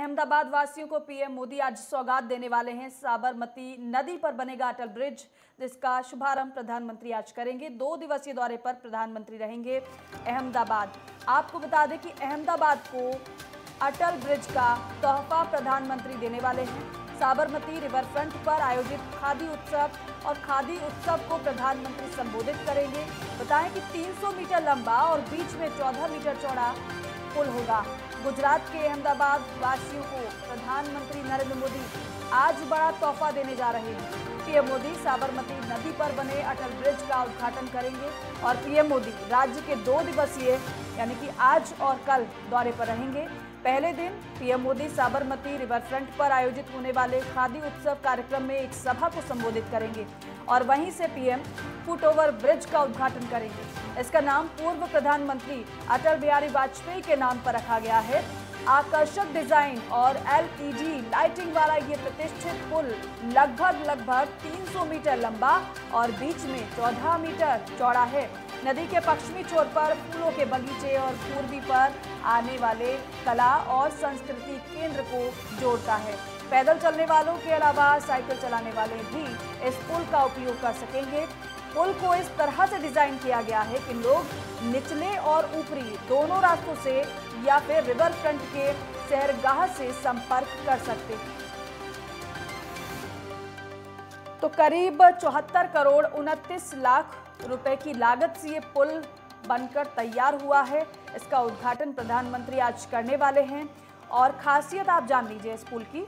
अहमदाबाद वासियों को पीएम मोदी आज सौगात देने वाले हैं। साबरमती नदी पर बनेगा अटल ब्रिज, जिसका शुभारंभ प्रधानमंत्री आज करेंगे। दो दिवसीय दौरे पर प्रधानमंत्री रहेंगे अहमदाबाद। आपको बता दें कि अहमदाबाद को अटल ब्रिज का तोहफा प्रधानमंत्री देने वाले हैं। साबरमती रिवर फ्रंट पर आयोजित खादी उत्सव और खादी उत्सव को प्रधानमंत्री संबोधित करेंगे। बताएँ कि 300 मीटर लंबा और बीच में 14 मीटर चौड़ा पुल होगा। गुजरात के अहमदाबाद वासियों को प्रधानमंत्री नरेंद्र मोदी आज बड़ा तोहफा देने जा रहे हैं। पीएम मोदी साबरमती नदी पर बने अटल ब्रिज का उद्घाटन करेंगे और पीएम मोदी राज्य के दो दिवसीय, यानी कि आज और कल, दौरे पर रहेंगे। पहले दिन PM Modi Sabarmati river front पर आयोजित होने वाले खादी उत्सव कार्यक्रम में एक सभा को संबोधित करेंगे और वहीं से पीएम फुट ओवर ब्रिज का उद्घाटन करेंगे। इसका नाम पूर्व प्रधानमंत्री अटल बिहारी वाजपेयी के नाम पर रखा गया है। आकर्षक डिज़ाइन और एलईडी लाइटिंग वाला ये प्रतिष्ठित पुल लगभग लगभग 300 मीटर लंबा और बीच में 14 मीटर चौड़ा है। नदी के पश्चिमी छोर पर फूलों के बगीचे और पूर्वी पर आने वाले कला और संस्कृति केंद्र को जोड़ता है। पैदल चलने वालों के अलावा साइकिल चलाने वाले भी इस पुल का उपयोग कर सकेंगे। पुल को इस तरह से डिज़ाइन किया गया है कि लोग निचले और ऊपरी दोनों रास्तों से या फिर रिवर फ्रंट के शहरगाह से संपर्क कर सकते हैं। तो करीब चौहत्तर करोड़ उनतीस लाख रुपए की लागत से ये पुल बनकर तैयार हुआ है। इसका उद्घाटन प्रधानमंत्री आज करने वाले हैं। और खासियत आप जान लीजिए इस पुल की।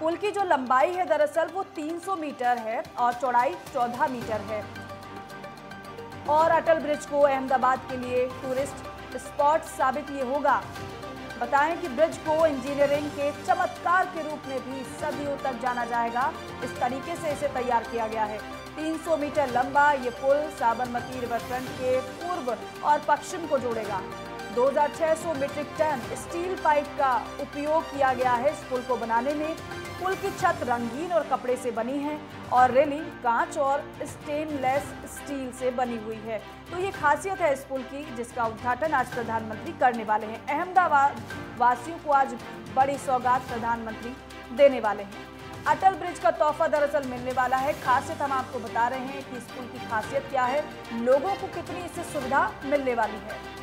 पुल की जो लंबाई है दरअसल वो 300 मीटर है और चौड़ाई 14 मीटर है। और अटल ब्रिज को अहमदाबाद के लिए टूरिस्ट स्पॉट साबित ये होगा। बताएँ कि ब्रिज को इंजीनियरिंग के चमत्कार के रूप में भी सदियों तक जाना जाएगा। इस तरीके से इसे तैयार किया गया है। 300 मीटर लंबा ये पुल साबरमती रिवरफ्रंट के पूर्व और पश्चिम को जोड़ेगा। 2600 मीट्रिक टन स्टील पाइप का उपयोग किया गया है इस पुल को बनाने में। पुल की छत रंगीन और कपड़े से बनी है और रेलिंग कांच और स्टेनलेस स्टील से बनी हुई है। तो ये खासियत है इस पुल की, जिसका उद्घाटन आज प्रधानमंत्री करने वाले हैं। अहमदाबाद वासियों को आज बड़ी सौगात प्रधानमंत्री देने वाले हैं। अटल ब्रिज का तोहफा दरअसल मिलने वाला है। खासियत हम आपको बता रहे हैं कि इस पुल की खासियत क्या है, लोगों को कितनी इससे सुविधा मिलने वाली है।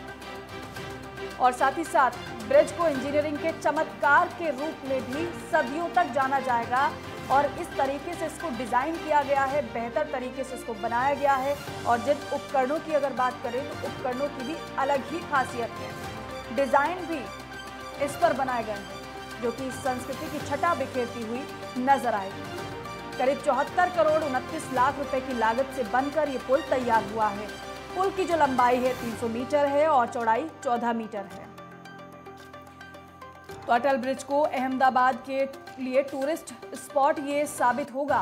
और साथ ही साथ ब्रिज को इंजीनियरिंग के चमत्कार के रूप में भी सदियों तक जाना जाएगा और इस तरीके से इसको डिज़ाइन किया गया है, बेहतर तरीके से इसको बनाया गया है और जिन उपकरणों की अगर बात करें तो उपकरणों की भी अलग ही खासियत है। डिज़ाइन भी इस पर बनाए गए हैं, जो कि संस्कृति की छटा बिखेरती हुई नज़र आएगी। करीब चौहत्तर करोड़ उनतीस लाख रुपए की लागत से बनकर ये पुल तैयार हुआ है। पुल की जो लंबाई है 300 मीटर है और चौड़ाई 14 मीटर है। तो अटल ब्रिज को अहमदाबाद के लिए टूरिस्ट स्पॉट ये साबित होगा।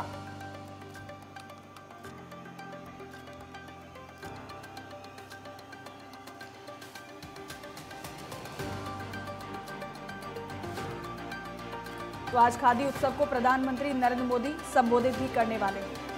तो आज खादी उत्सव को प्रधानमंत्री नरेंद्र मोदी संबोधित भी करने वाले हैं।